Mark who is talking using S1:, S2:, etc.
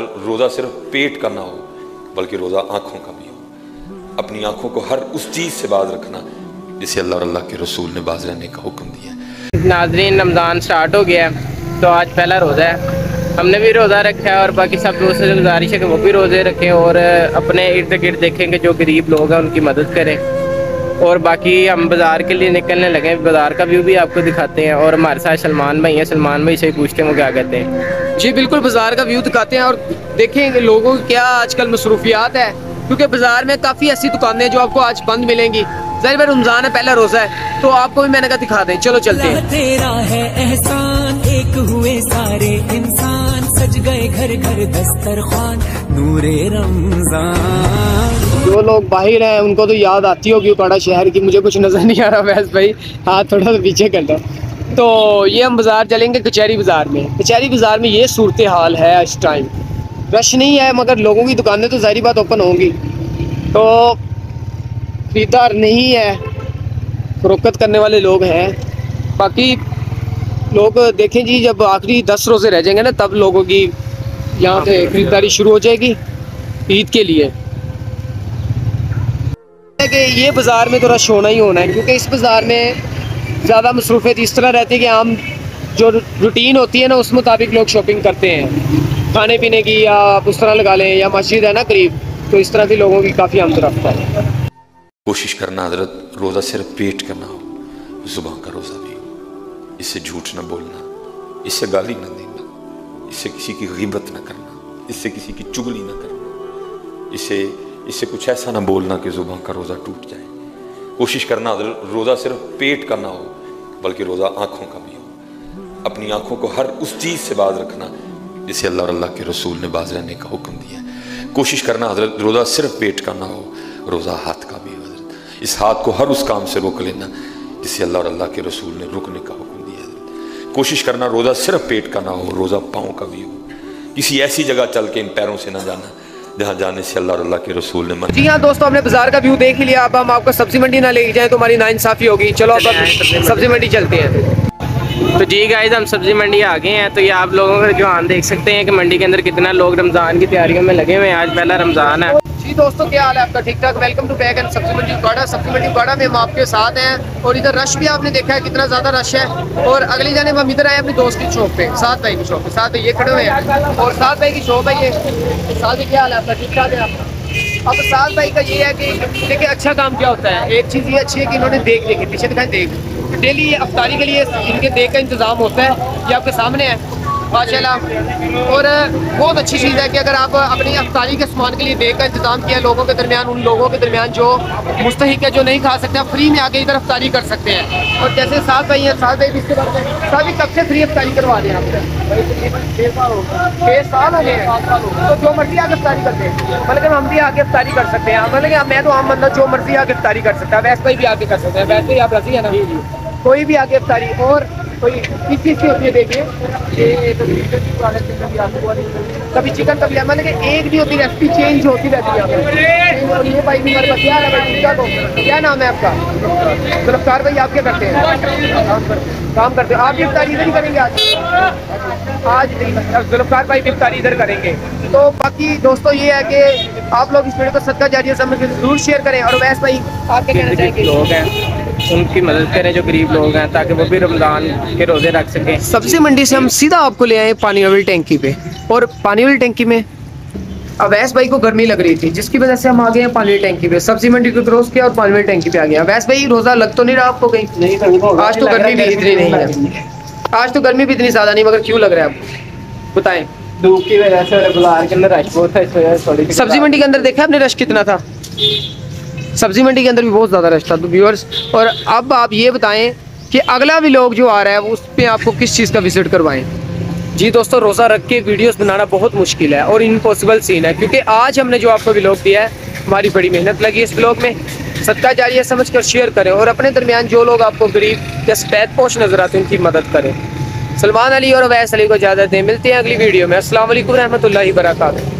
S1: रोज़ा सिर्फ़ पेट का ना हो, बल्कि रोज़ा आँखों का भी हो। अपनी आँखों को हर उस चीज़ से बाज रखना, जिसे अल्लाह और अल्लाह के रसूल ने बाज रहने का हुक्म दिया
S2: नाजरीन, रमज़ान स्टार्ट हो गया तो आज पहला रोज़ा है। हमने भी रोज़ा रखा है और बाकी सब दोस्तों से गुजारिश है कि वो भी रोज़े रखें और अपने इर्द गिर्द देखें कि जो गरीब लोग हैं, उनकी मदद करें। और बाकी हम बाज़ार के लिए निकलने लगे बाज़ार का व्यू भी आपको दिखाते हैं और हमारे साथ सलमान भाई हैं। सलमान भाई से पूछते हैं, वो क्या कहते हैं?
S3: जी बिल्कुल बाज़ार का व्यू दिखाते हैं और देखें लोगों की क्या आजकल मसरूफियात है क्योंकि बाज़ार में काफ़ी ऐसी दुकानें हैं जो आपको आज बंद मिलेंगी। ज़ाहिर भाई रमज़ान है पहला रोज़ा है तो आपको भी मैंने कहा दिखा दें। चलो चलते हैं।
S4: तेरा है एहसान एक हुए सारे इंसान सज गए घर घर दस्तरखान नूरे रमज़ान।
S3: जो लोग बाहर हैं उनको तो याद आती होगी उपाड़ा शहर की मुझे कुछ नज़र नहीं आ रहा वैसे भाई हाथ थोड़ा सा पीछे कर दो। तो ये हम बाज़ार चलेंगे कचहरी बाज़ार में। कचहरी बाज़ार में ये सूरत हाल है इस टाइम रश नहीं है मगर लोगों की दुकानें तो सारी बात ओपन होंगी। तो खरीदार नहीं है फरोख्त करने वाले लोग हैं। बाकी लोग देखें जी जब आखिरी दस रोज़े रह जाएँगे ना तब लोगों की यहाँ से खरीदारी शुरू हो जाएगी ईद के लिए। कि ये बाज़ार में तो रश होना ही होना है क्योंकि इस बाज़ार में ज़्यादा मसरूफियत इस तरह रहती है कि आम जो रूटीन होती है ना, उस मुताबिक लोग शॉपिंग करते हैं। खाने पीने की या आप उस तरह लगा लें, या मस्जिद है ना करीब तो इस तरह की लोगों की काफ़ी आमद रफ्ता है।
S1: कोशिश करना हज़रत, रोज़ा सिर्फ़ पेट का ना हो, ज़ुबान का रोज़ा भी हो। इससे झूठ ना बोलना, इससे गाली ना देना, इससे किसी की गिबत ना करना, इससे किसी की चुगली ना करना, इससे इससे कुछ ऐसा ना बोलना कि ज़ुबान का रोज़ा टूट जाए। कोशिश करना रोज़ा सिर्फ़ पेट का ना हो, बल्कि रोज़ा आँखों का भी हो। अपनी आँखों को हर उस चीज़ से बाज रखना, जिसे अल्लाह अल्लाह के रसूल ने बाज रहने का हुक्म दिया है। कोशिश करना, हज़रत, रोज़ा सिर्फ़ पेट का ना हो, रोज़ा हाथ का भी हो, हज़रत। इस हाथ को हर उस काम से रोक लेना, जिसे अल्लाह और अल्लाह के रसूल ने रुकने का हुक्म दिया है। कोशिश करना, रोज़ा सिर्फ़ पेट का ना हो, रोज़ा पाँव का भी हो। किसी ऐसी जगह चल के इन पैरों से ना जाना जहाँ जाने से अल्लाह के रसूल ने मन
S3: जी हाँ दोस्तों हमने बाज़ार का व्यू देख ही लिया। अब हम आपको सब्ज़ी मंडी ना ले जाए तो हमारी ना इंसाफी होगी। चलो अब सब्ज़ी मंडी चलते हैं।
S2: तो जी गाइज़ हम सब्ज़ी मंडी आ गए हैं। तो ये आप लोगों का जो आन देख सकते हैं कि मंडी के अंदर कितना लोग रमज़ान की तैयारियों में लगे हुए हैं। आज पहला रमज़ान है।
S3: जी दोस्तों, क्या हाल है आपका? ठीक ठाक? Welcome to back and Okara सब्ज़ी मंडी उकाड़ा में हम आपके साथ हैं और इधर रश भी आपने देखा है, कितना ज़्यादा रश है। और अगली जाने हम इधर आए अपने दोस्त की शॉप पे, सात भाई की शॉप पे। सात भाई ये खड़े हुए हैं। और सात भाई की शॉप है ये। सात भाई, क्या हाल है आपका? ठीक ठाक है आपका अब सात भाई का ये है कि देखिए अच्छा काम क्या होता है। एक चीज़ ये अच्छी है कि इन्होंने देख देखी पीछे दिखाएँ देख। डेली अफ्तारी के लिए इनके देख का इंतज़ाम होता है। ये आपके सामने है। माशाल्लाह। और बहुत अच्छी चीज़ है कि अगर आप अपनी अफ्तारी के सामान के लिए देख का इंतज़ाम किया लोगों के दरमियान उन लोगों के दरमियान जो मुस्तक है जो नहीं खा सकते आप फ्री में आके इधर अफ्तारी कर सकते हैं। और जैसे सात भाई हैं सात भाई इसके बाद कब से फ्री अफ्तारी करवा दें आपसे छः साल हो गए। तो जो मर्ज़ी आके अफ्तारी करते हैं मतलब हम भी आके अफ्तारी कर सकते हैं। मतलब मैं तो आम बंदा जो मर्ज़ी आके अफ्तारी कर सकता है वैसे भाई भी आके कर सकते हैं। वैसे ही आप रज़ी है ना? कोई भी आके अफ्तारी। और कोई किस चीज़ की होती है देखिए ये तो चिकन की प्रोडक्ट कभी आपको कभी चिकन कभी मतलब कि एक भी होती रेसिपी चेंज होती रहती है और ये भाई भी हमारे पास क्या भाई क्या को क्या नाम है आपका? गिरफ़्तार भाई आप क्या करते हैं। काम करते हो। आप इफ्तारी इधर ही करेंगे आज? आज नहीं जुल्फकार भाई भी इफ्तारी इधर करेंगे। तो बाकी दोस्तों ये है कि आप लोग इस वीडियो को सदका जारी समझ के ज़रूर शेयर करें। और वैसे भाई आप क्या कहना चाहेंगे।
S2: लोग हैं। उनकी मदद करें जो गरीब लोग हैं ताकि वो भी रमज़ान के रोज़े रख सकें।
S3: सब्ज़ी मंडी से हम सीधा आपको ले आए पानी वाली टैंकी पे। और पानी वाली टैंकी में अवैस भाई को गर्मी लग रही थी जिसकी वजह से हम आ गए हैं पानी वाली टैंकी पे। सब्ज़ी मंडी को क्रॉस किया और पानी वाली टैंकी पे आ गया। अवैस भाई रोजा लग तो नहीं रहा आपको कहीं? नहीं आज तो गर्मी भी इतनी नहीं है। आज तो गर्मी भी इतनी ज़्यादा नहीं मगर क्यों लग रहा है आपको? बताएँ।
S2: धूप की वजह से के अंदर रश बहुत है इस वजह से
S3: सब्ज़ी मंडी के अंदर देखा आपने रश कितना था? सब्ज़ी मंडी के अंदर भी बहुत ज़्यादा रश था तो व्यूअर्स और अब आप ये बताएँ कि अगला भी लोग जो आ रहा है उस पर आपको किस चीज़ का विज़िट करवाएँ? जी दोस्तों, रोज़ा रख के वीडियोस बनाना बहुत मुश्किल है और इम्पॉसिबल सीन है, क्योंकि आज हमने जो आपको ब्लॉग दिया है, हमारी बड़ी मेहनत लगी इस ब्लॉग में। सत्ता जारी है समझ कर शेयर करें और अपने दरमियान जो लोग आपको गरीब या सफ़ेद पोश नज़र आते हैं, उनकी मदद करें। सलमान अली और अवैस अली को इजाज़त दें। मिलते हैं अगली वीडियो में। असल वरहमल वर्का